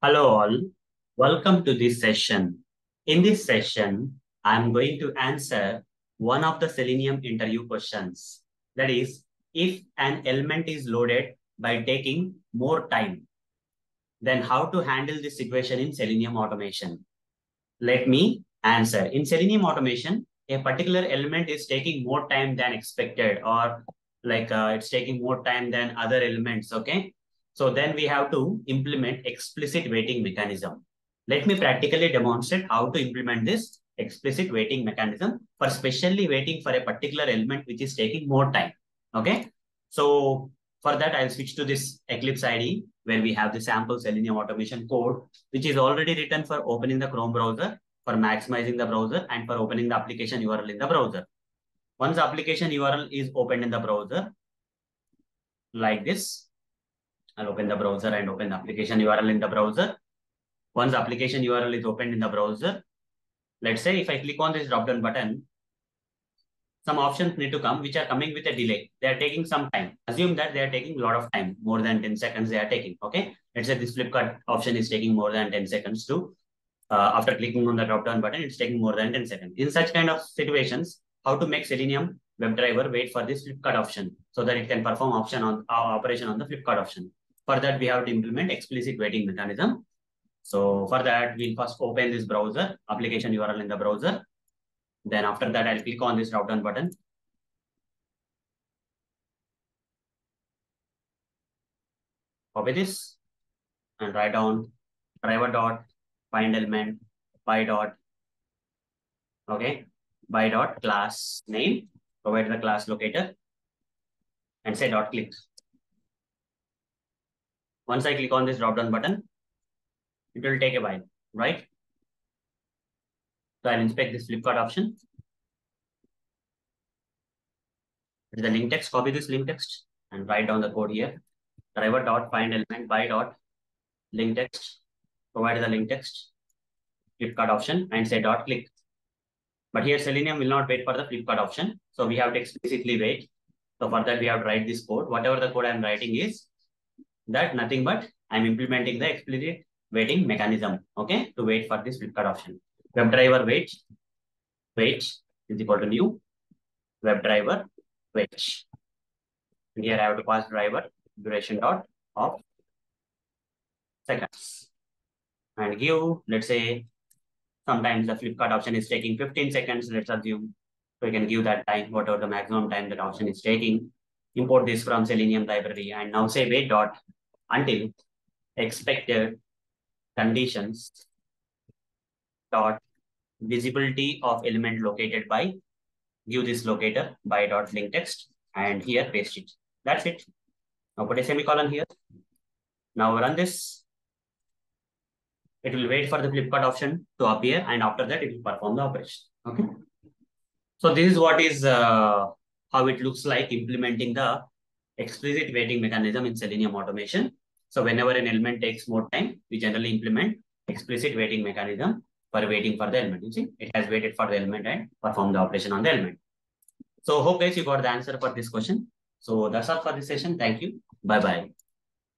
Hello all, welcome to this session. In this session, I'm going to answer one of the Selenium interview questions. That is, if an element is loaded by taking more time, then how to handle this situation in Selenium automation? Let me answer. In Selenium automation, a particular element is taking more time than expected or like uh, it's taking more time than other elements, okay? So then we have to implement explicit waiting mechanism. Let me practically demonstrate how to implement this explicit waiting mechanism for specially waiting for a particular element which is taking more time. Okay. So for that, I'll switch to this Eclipse IDE where we have the sample Selenium automation code, which is already written for opening the Chrome browser, for maximizing the browser, and for opening the application URL in the browser. Once application URL is opened in the browser, like this, I'll open the browser and open the application URL in the browser. Once application URL is opened in the browser, let's say if I click on this drop-down button, some options need to come which are coming with a delay. They are taking some time. Assume that they are taking a lot of time, more than 10 seconds they are taking. Okay. Let's say this Flipkart option is taking more than 10 seconds to, uh, after clicking on the drop-down button, it's taking more than 10 seconds. In such kind of situations, how to make Selenium WebDriver wait for this Flipkart option so that it can perform option on uh, operation on the Flipkart option. For that, we have to implement explicit waiting mechanism. So for that, we'll first open this browser, application URL in the browser. Then after that, I'll click on this drop-down button. Copy this and write down driver dot find element by dot okay by dot class name provide the class locator and say dot click once I click on this drop down button, it will take a while, right? So I'll inspect this Flipkart option. The link text, copy this link text and write down the code here. Driver dot find element by dot link text. Provide the link text, Flipkart option and say dot click. But here Selenium will not wait for the Flipkart option. So we have to explicitly wait. So for that, we have to write this code. Whatever the code I'm writing is that nothing but I'm implementing the explicit waiting mechanism, okay, to wait for this Flipkart option. WebDriver wait, wait is equal to new WebDriver wait. And here I have to pass driver duration dot of seconds and give, let's say, sometimes the Flipkart option is taking 15 seconds, let's assume. So we can give that time, whatever the maximum time that option is taking. Import this from Selenium library and now say wait dot until expected conditions dot visibility of element located by give this locator by dot link text and here paste it. That's it. Now put a semicolon here. Now run this. It will wait for the Flipkart option to appear and after that it will perform the operation. Okay. So this is what is uh, how it looks like implementing the explicit waiting mechanism in Selenium automation. So whenever an element takes more time, we generally implement explicit waiting mechanism for waiting for the element. You see, it has waited for the element and performed the operation on the element. So hope guys you got the answer for this question. So that's all for this session. Thank you. Bye-bye.